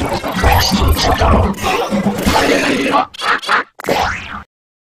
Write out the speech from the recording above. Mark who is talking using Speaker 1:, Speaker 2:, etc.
Speaker 1: Master down.